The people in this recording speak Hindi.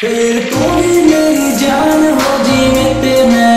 फिर कोई नहीं जान हो जीवित में मैं